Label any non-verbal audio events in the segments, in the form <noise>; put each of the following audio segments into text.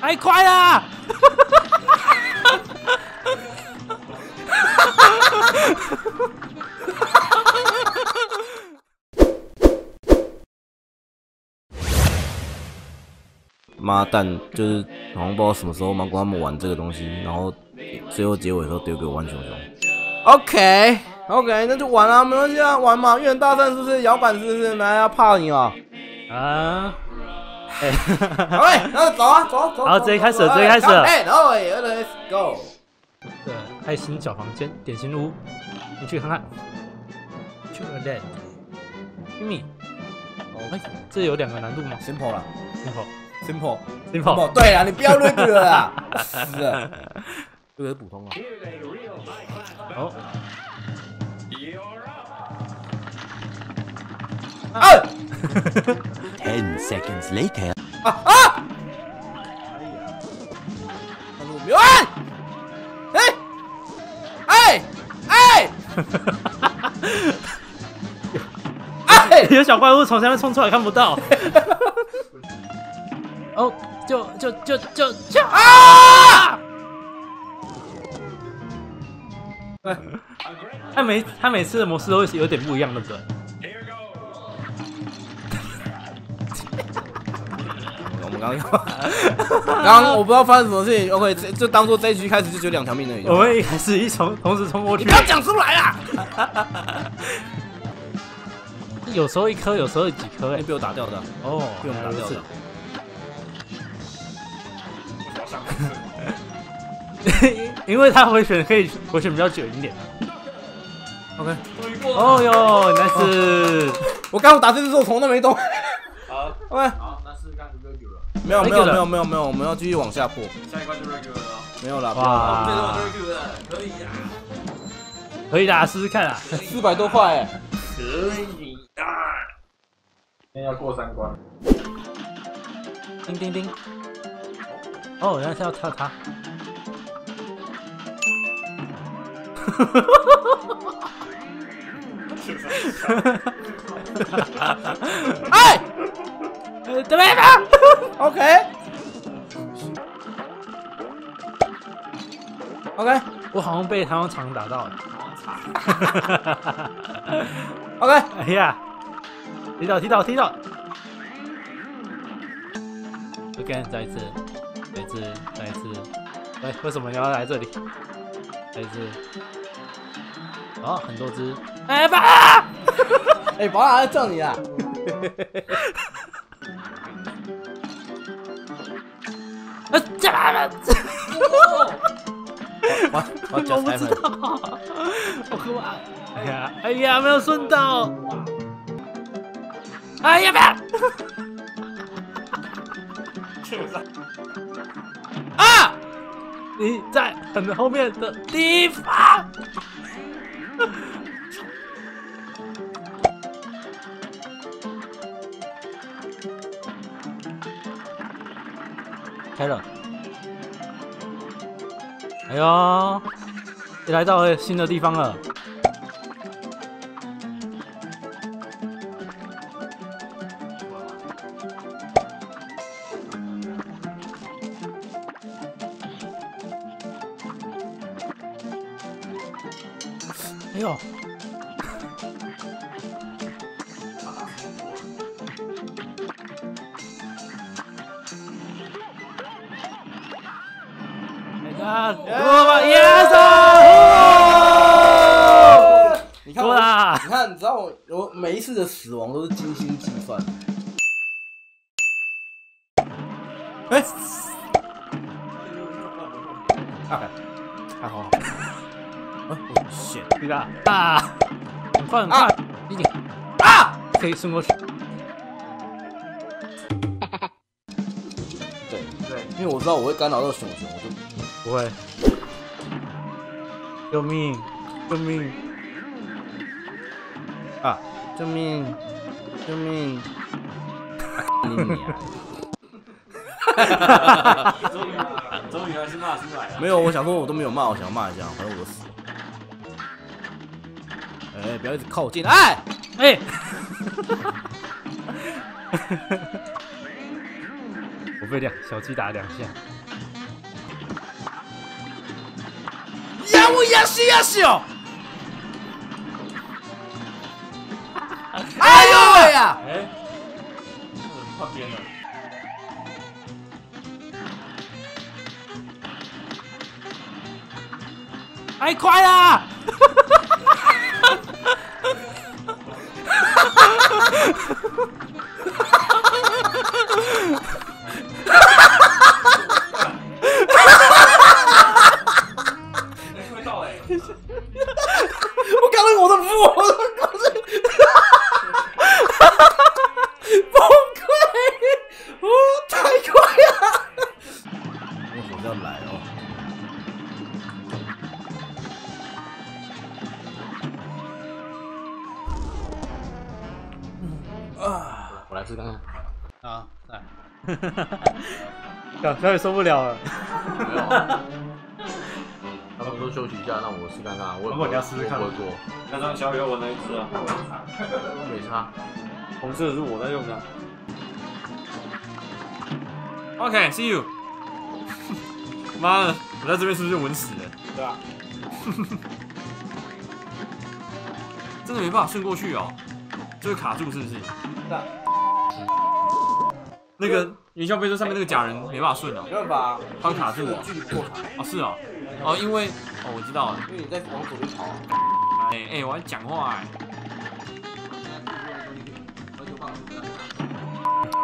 太快了！妈蛋，就是好像不知道什么时候芒果他们玩这个东西，然后最后结尾的时候丢给我玩熊熊。OK OK，那就玩啊，没关系啊，玩嘛。越人大战是不是摇杆？是不是？来啊，怕你啊！啊，哎，喂，那走啊，走啊走。好，直接开始了，直接开始了。哎，然后 Let's go。对，爱心小房间，点心屋，你去看看。去 Land。Jimmy。哦，哎，这有两个难度吗？Simple 啦，Simple。Simple，Simple。对啊，你不要 regular 啊。<laughs> 是啊。这个是普通啊。好。二。<laughs> Ten seconds later。啊啊！哎！哎哎哎！哎！有小怪物从下面冲出来，看不到。<laughs> 哦，就就就就就啊！<laughs> 他每他每次的模式都会有点不一样，对不对？们刚刚，刚刚我不知道发生什么事情。OK，就当做这一局开始就只有两条命而已。我们一开始一冲同时冲过去，不要讲出来啊！有时候一颗，有时候几颗，哎，被我打掉的。哦，被我们打掉的。因为他回旋可以回旋比较久一点。OK，哦哟，nice！我刚刚打这只手从都没动。好，OK。好，那试试看 regular 了。没有没有没有没有没有，我们要继续往下破。下一关就 regular 了。没有啦，哇，最多 regular 可以啊，可以的，试试看啊。四百多块哎。可以啊。今天要过三关。叮叮叮。哦，原来是要跳它。<laughs> 哎，怎么样？OK。OK，我好像被弹簧床打到了。<laughs> OK，哎呀，踢到踢到踢到。OK，再一次，再一次，再一次。哎，为什么你要来这里？再一次。哦，很多只。哎，爸！<laughs> 哎，宝拉在叫你啊！<laughs> 呃，进来了！我我脚踩粉，我喝完！哎呀，哎呀，没有顺到！哎呀，别！<laughs> 啊！你在很后面的地方。开了，哎呦，也来到新的地方了。哎呦！啊！哇！Yes！你看我，你看，你知道我，我每一次的死亡都是精心计算。哎！啊！还好，啊！我险，对的啊！很快很快，一点啊！可以顺过去。对对，因为我知道我会干扰到熊熊，我就。不会，救命！救命！啊！救命！救命！<laughs> 终于，终于还是骂出来了。没有，我想说我都没有骂，我想要骂一下，反正我死了。哎，不要一直靠近！哎哎！我 <laughs> 我被两小鸡打两下。呀我呀西呀西哦！哎呦喂呀！哎，换边了。哎，快啦！我 <laughs> 啊，我来试看看。啊，来，小小雨受不了了。没有啊，他们说休息一下，让我试看看。我也如果你要试试看我做，那张小雨我那一只啊，没差。红色的是我在用的啊。OK，see you。妈的，我在这边是不是就稳死了？对啊，<laughs> 真的没办法顺过去哦，这个卡住是不是？啊那个云霄飞车上面那个假人没办法顺了，没办法，他卡住我。距离不够长，哦，是哦，哦，因为哦，我知道了。因为你在往左边跑。哎哎，我要讲话哎。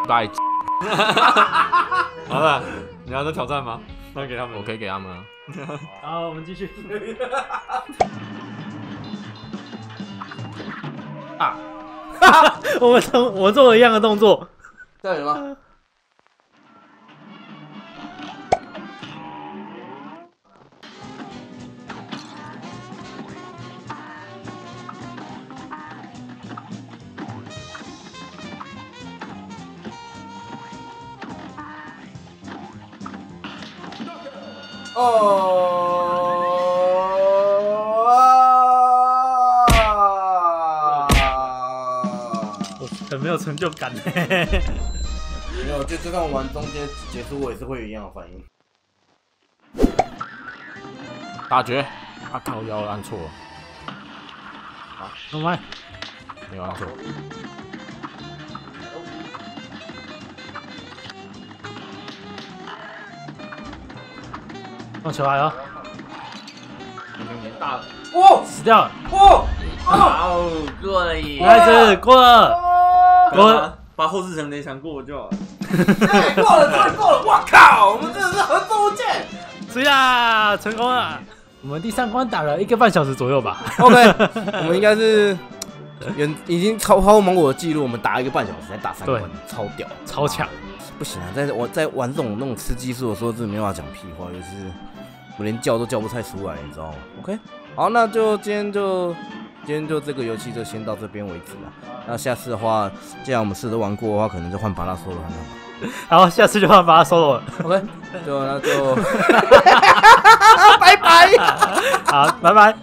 拜，好了，你要再挑战吗？那给他们。我可以给他们啊。<laughs> 好，我们继续。啊！<laughs> 我们同我做了一样的动作。这样有吗？哦，有成就感。没有，就就算玩中间结束，我也是会有一样的反应。打绝，啊靠腰按错了，我们没有按错。放球来了，大哦死掉了。哦哦，过了耶！来自过了，过了。把把后置层雷墙过就好了。对，过了，终于过了！我靠，我们真的是合作无间。是呀，成功了。我们第三关打了一个半小时左右吧。OK，<laughs> 我们应该是远已经超超过芒果的记录，我们打一个半小时才打三关，超屌，超强。不行啊！在我在玩这种那种吃鸡数的时候，真的没办法讲屁话，就是我连叫都叫不太出来，你知道吗？OK，好，那就今天就今天就这个游戏就先到这边为止了。那下次的话，既然我们试着玩过的话，可能就换巴拉索了，看看吧。然后下次就换巴拉 solo 了。OK，就那就 <laughs> <laughs> 拜拜。<laughs> 好，拜拜。